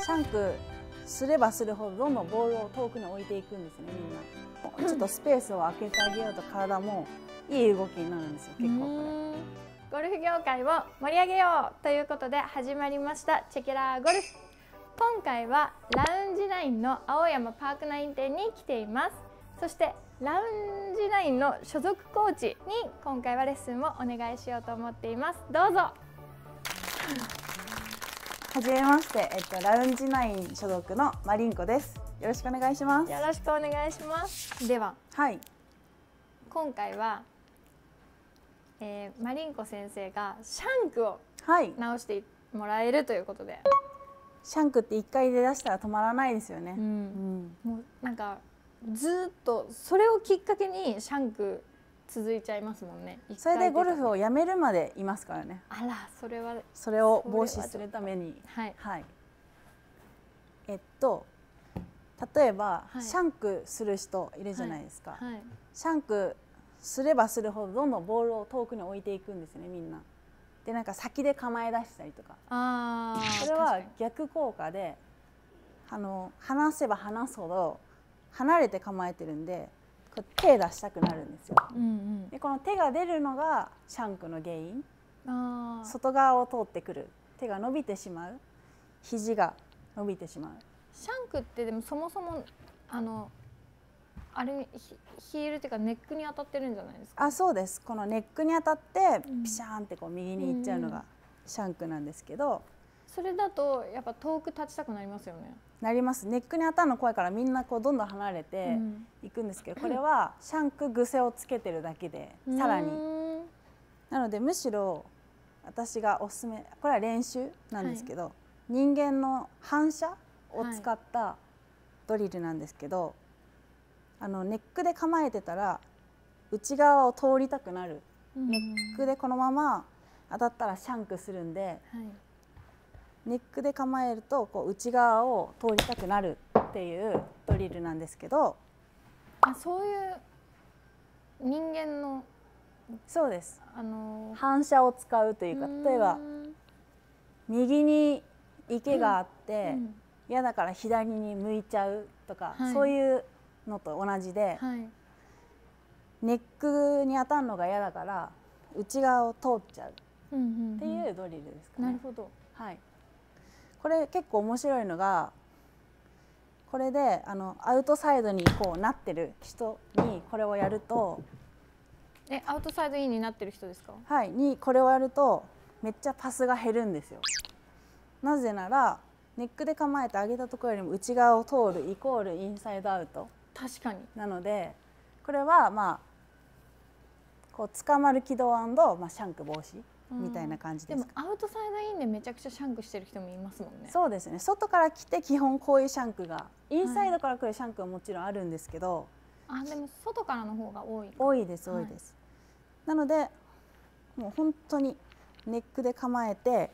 シャンクすればするほどどんどんボールを遠くに置いていくんですねみんな。ちょっとスペースを空けてあげようと体もいい動きになるんですよ結構。これゴルフ業界を盛り上げようということで始まりましたチェケラーゴルフ。今回はラウンジナインの青山パークナイン店に来ています。そしてラウンジナインの所属コーチに今回はレッスンをお願いしようと思っています。どうぞはじめまして、えっと、ラウンジナイン所属のマリンコです。よろしくお願いします。よろしくお願いします。でははい。今回は、えー、マリンコ先生がシャンクを直してもらえるということで、はい、シャンクって一回出だしたら止まらないですよね、うん、うん、もうなんかずっとそれをきっかけにシャンク続いちゃいますもんね。それでゴルフをやめるまでいますからね。あらそれはそれを防止するために。はい、はい、えっと例えば、はい、シャンクする人いるじゃないですか、はい、シャンクすればするほどどんどんボールを遠くに置いていくんですねみんな。でなんか先で構え出したりとか。あそれは逆効果であの離せば離すほど離れて構えてるんで手出したくなるんですよ。うんうん、でこの手が出るのがシャンクの原因。外側を通ってくる。手が伸びてしまう。肘が伸びてしまう。シャンクってでもそもそもあのあれヒールっていうかネックに当たってるんじゃないですか？あそうです。このネックに当たってピシャーンってこう右に行っちゃうのがシャンクなんですけど、それだとやっぱ遠く立ちたくなりますよねなります。ネックに当たるの怖いからみんなこうどんどん離れていくんですけど、これはシャンク癖をつけてるだけでさらに。なのでむしろ私がおすすめこれは練習なんですけど、はい、人間の反射を使ったドリルなんですけど、はい、あのネックで構えてたら内側を通りたくなる、ネックでこのまま当たったらシャンクするんで、はいネックで構えるとこう内側を通りたくなるっていうドリルなんですけどあそういう人間のそうです、あのー、反射を使うというか例えば右に池があって、うん、嫌だから左に向いちゃうとか、はい、そういうのと同じで、はい、ネックに当たるのが嫌だから内側を通っちゃうっていうドリルですかね。なるほど。はいこれ結構面白いのがこれであのアウトサイドにこうなってる人にこれをやるとえアウトサイドインになってる人ですか？はいにこれをやるとめっちゃパスが減るんですよ。なぜならネックで構えて上げたところよりも内側を通るイコールインサイドアウト。確かに。なのでこれはまあこう捕まる軌道まあ、シャンク防止みたいな感じです、でもアウトサイドインでめちゃくちゃシャンクしてる人もいますもんね。そうですね。外から来て基本こういうシャンクがインサイドから来るシャンクはもちろんあるんですけど、はい、あでも外からの方が多い多いです多いです、はい、なのでもう本当にネックで構えて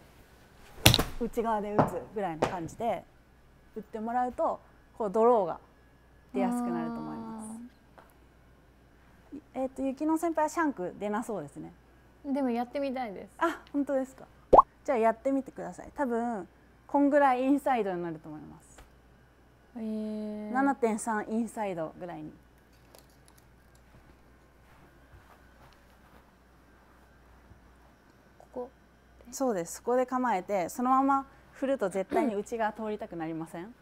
内側で打つぐらいの感じで打ってもらうとこうドローが出やすくなると思います。えっ、ー、と雪の先輩はシャンク出なそうですねでもやってみたいです。あ本当ですか。じゃあやってみてください。多分こんぐらいインサイドになると思います。え。ー、7.3インサイドぐらいに。ここ。そうです。そこで構えてそのまま振ると絶対に内側通りたくなりません？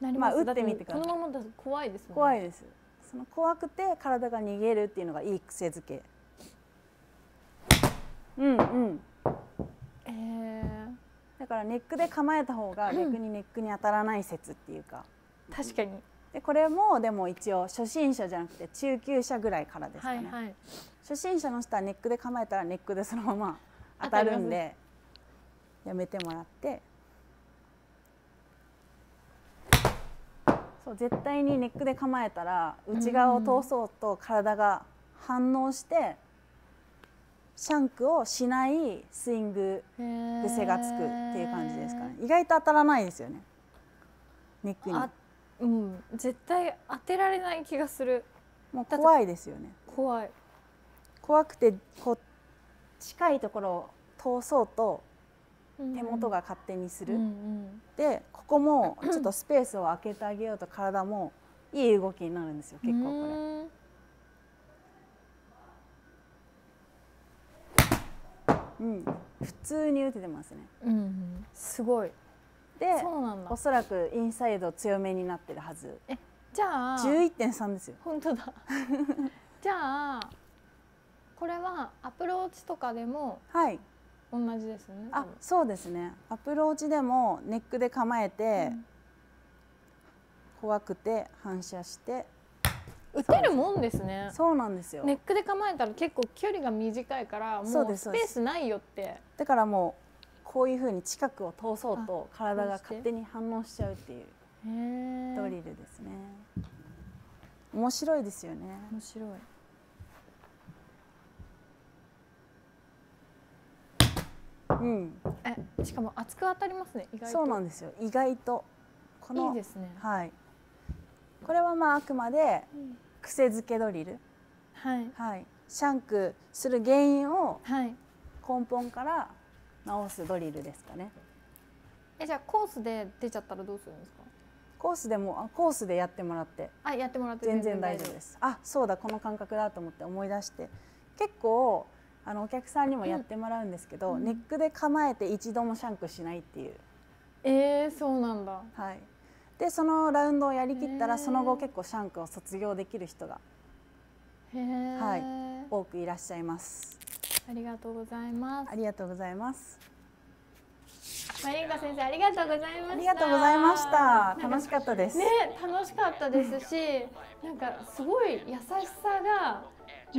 なりまあ打ってみてください。このままだと怖いですね、怖いです。その怖くて体が逃げるっていうのがいい癖づけうんうん。えー、だからネックで構えた方が逆にネックに当たらない説っていうか、確かに。でこれもでも一応初心者じゃなくて中級者ぐらいからですかね、はいはい、初心者の人はネックで構えたらネックでそのまま 当たるんでやめてもらって。そう絶対にネックで構えたら内側を通そうと体が反応してシャンクをしないスイング癖がつくっていう感じですかね。意外と当たらないですよね。ネックに。うん絶対当てられない気がする。もう怖いですよね。怖い。怖くてこう近いところを通そうと手元が勝手にする、うんうん、でここもちょっとスペースを空けてあげようと体もいい動きになるんですよ結構こうん、普通に打ててますね。うん、うん、すごい。で、おそらくインサイド強めになってるはず。え、じゃあ。十一点三ですよ。本当だ。じゃあ。これはアプローチとかでも。はい。同じですね。あ、そうですね。アプローチでもネックで構えて。うん怖くて反射して打てるもんですね。そうなんですよ。ネックで構えたら結構距離が短いからもうスペースないよって。だからもうこういうふうに近くを通そうと体が勝手に反応しちゃうっていうドリルですね。面白いですよね。面白い。うん、えしかも厚く当たりますね意外と。そうなんですよ。意外と。このいいですね。はい。これはまああくまで癖付けドリル、はい、はい、シャンクする原因を根本から直すドリルですかね。えじゃあコースで出ちゃったらどうするんですか？コースでもあコースでやってもらって。あやってもらって全然大丈夫です。あそうだこの感覚だと思って思い出して。結構あのお客さんにもやってもらうんですけど、うん、ネックで構えて一度もシャンクしないっていう。えー、そうなんだ。はいでそのラウンドをやりきったらその後結構シャンクを卒業できる人がはい多くいらっしゃいます。ありがとうございます。ありがとうございます。マリンガ先生ありがとうございました。ありがとうございました。楽しかったです。ね楽しかったですしなんかすごい優しさが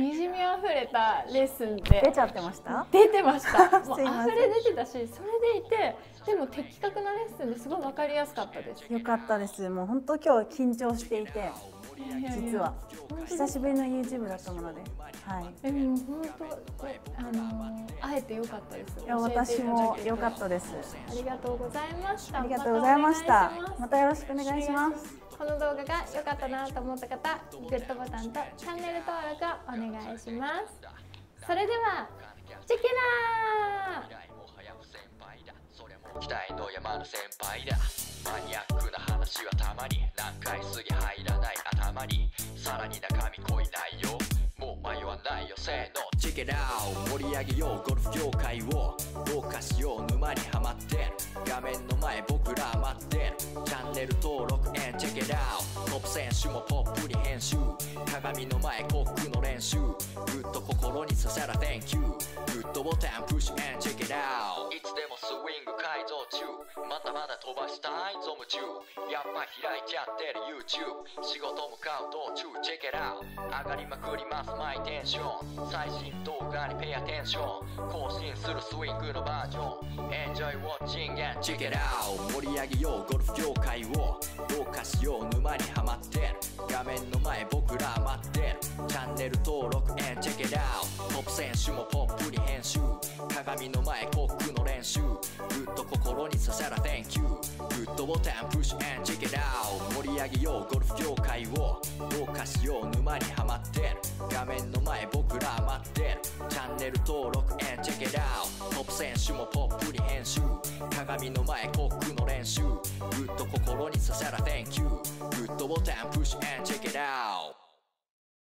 にじみあふれたレッスンで出ちゃってました？出てました。もう溢れ出てたしそれでいてでも的確なレッスンですごい分かりやすかったです。よかったです。もう本当今日緊張していて実は久しぶりの YouTube だったもので、はい。えもう本当あのあえて良かったです。いや私も良かったです。ありがとうございました。ありがとうございました。またよろしくお願いします。この動画が良かったなと思った方、グッドボタンとチャンネル登録をお願いします。それでは、チェケラー期待の山の先輩だマニアックな話はたまに何回過ぎ入らない頭にさらに中身濃い内容もう迷わないよせーの。チェケラー盛り上げようゴルフ業界をどうかしよう沼にはまってる画面の前僕ら待ってるチャンネル登録チェケラートップ選手もポップに編集。鏡の前コックの練習。っと心に刺さら Thank you. グッドボタンプッシュチェケラーいつでもスイング改造中。まだまだ飛ばしたいゾム中。やっぱ開いちゃってる YouTube 仕事向かう道中チェケラー上がりまくります。マイテンション最新動画にペイアテンション更新するスイングのバージョン。Enjoy watching and check it out. 盛り上げよう。ゴルフ業界をどうかしよう。沼に選手もポップに編集鏡の前コックの練習ぐっと心に刺さら Thank you グッドボタンプッシュ and check it out 盛り上げようゴルフ業界をどうかしよう沼にはまってる画面の前僕ら待ってるチャンネル登録 and check it out トップ選手もポップに編集鏡の前コックの練習ぐっと心に刺さら Thank you グッドボタンプッシュ and check it out